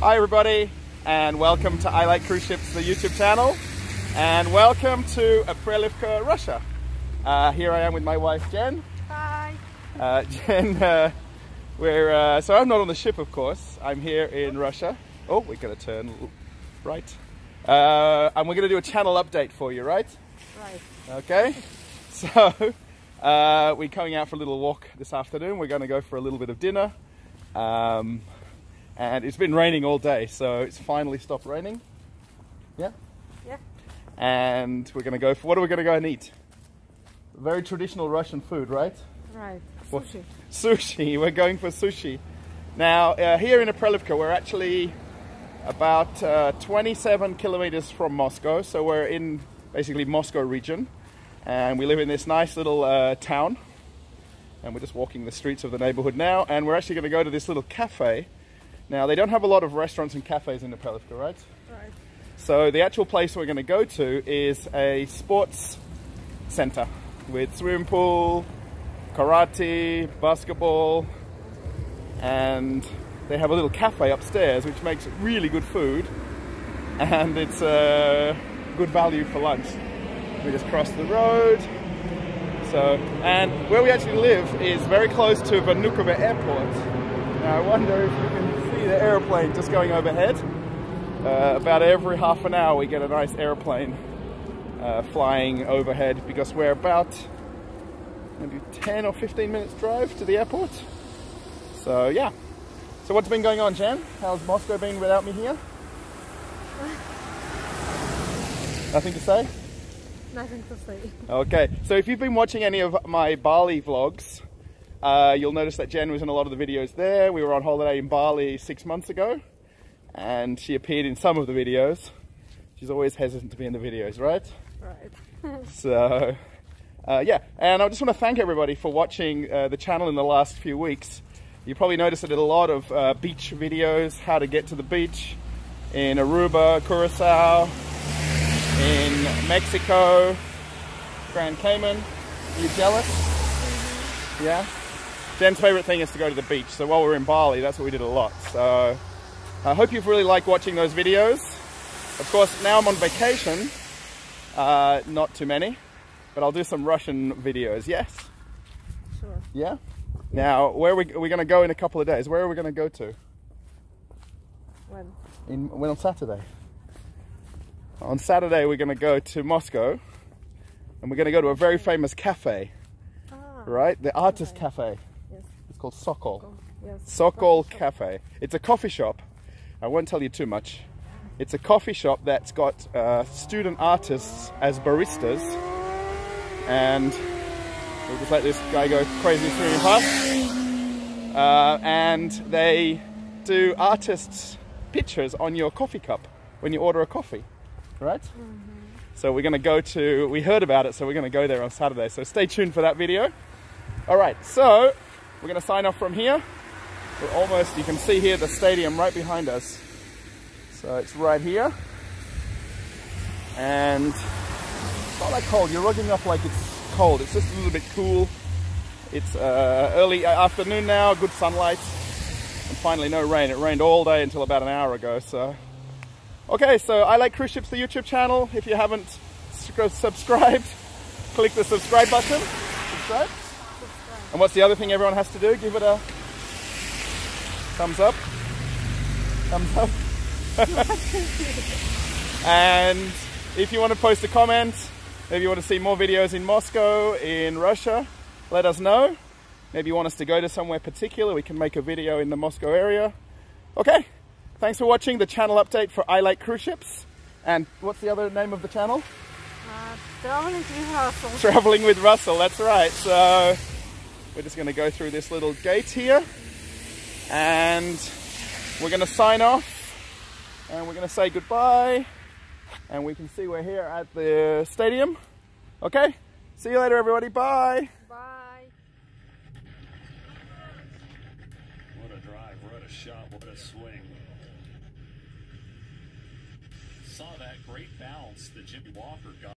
Hi everybody and welcome to I Like Cruise Ships, the YouTube channel and welcome to Aprelevka, Russia. Uh, here I am with my wife Jen. Hi. Uh, Jen, uh, we're, uh, so I'm not on the ship of course, I'm here in Russia. Oh, we're going to turn right. Uh, and we're going to do a channel update for you, right? Right. Okay, so uh, we're coming out for a little walk this afternoon. We're going to go for a little bit of dinner. Um, and it's been raining all day, so it's finally stopped raining. Yeah? Yeah. And we're going to go for what are we going to go and eat? Very traditional Russian food, right? Right. Sushi. Sushi. We're going for sushi. Now, uh, here in Aprelevka, we're actually about uh, 27 kilometers from Moscow, so we're in basically Moscow region, and we live in this nice little uh, town. And we're just walking the streets of the neighborhood now, and we're actually going to go to this little cafe. Now, they don't have a lot of restaurants and cafes in Aprelevka, right? Right. So the actual place we're going to go to is a sports center with swimming pool, karate, basketball, and they have a little cafe upstairs which makes really good food and it's uh, good value for lunch. We just crossed the road. So, and where we actually live is very close to Vnukovo Airport. Now I wonder if you can see the airplane just going overhead. Uh, about every half an hour we get a nice airplane uh, flying overhead because we're about maybe 10 or 15 minutes drive to the airport. So yeah. So what's been going on, Jan? How's Moscow been without me here? Nothing to say? Nothing to say. Okay, so if you've been watching any of my Bali vlogs, uh, you'll notice that Jen was in a lot of the videos there. We were on holiday in Bali six months ago, and she appeared in some of the videos. She's always hesitant to be in the videos, right? Right. So, uh, yeah, and I just want to thank everybody for watching uh, the channel in the last few weeks. You probably noticed I did a lot of uh, beach videos, how to get to the beach in Aruba, Curacao, in Mexico, Grand Cayman. Are you jealous? Yeah? Jen's favorite thing is to go to the beach. So while we we're in Bali, that's what we did a lot. So I hope you've really liked watching those videos. Of course, now I'm on vacation. Uh, not too many, but I'll do some Russian videos. Yes? Sure. Yeah? Now, where are we, are we going to go in a couple of days? Where are we going to go to? When? In, when on Saturday? On Saturday, we're going to go to Moscow, and we're going to go to a very famous cafe, Ah. right? The Artist Okay. Cafe. Called Sokol. Go. Yes. Sokol Cafe. It's a coffee shop. I won't tell you too much. It's a coffee shop that's got uh, student artists as baristas, and we'll just let this guy go crazy through past. Uh, and they do artists' pictures on your coffee cup when you order a coffee, right? So we're going to go to. We heard about it, so we're going to go there on Saturday. So stay tuned for that video. All right, so we're going to sign off from here. We're almost, you can see here the stadium right behind us. So it's right here. And it's not that cold. You're rugging up like it's cold. It's just a little bit cool. It's uh, early afternoon now, good sunlight. And finally no rain. It rained all day until about an hour ago. So, okay, so I like cruise ships, the YouTube channel. If you haven't subscribed, click the subscribe button. Subscribe. And what's the other thing everyone has to do? Give it a thumbs up. Thumbs up. and if you want to post a comment, maybe you want to see more videos in Moscow, in Russia, let us know. Maybe you want us to go to somewhere particular, we can make a video in the Moscow area. Okay, thanks for watching the channel update for I Like Cruise Ships. And what's the other name of the channel? Uh, traveling with Russell. Traveling with Russell, that's right. So we're just going to go through this little gate here and we're going to sign off and we're going to say goodbye and we can see we're here at the stadium. Okay, see you later, everybody. Bye. Bye. What a drive, what a shot, what a swing. Saw that great bounce that Jimmy Walker got.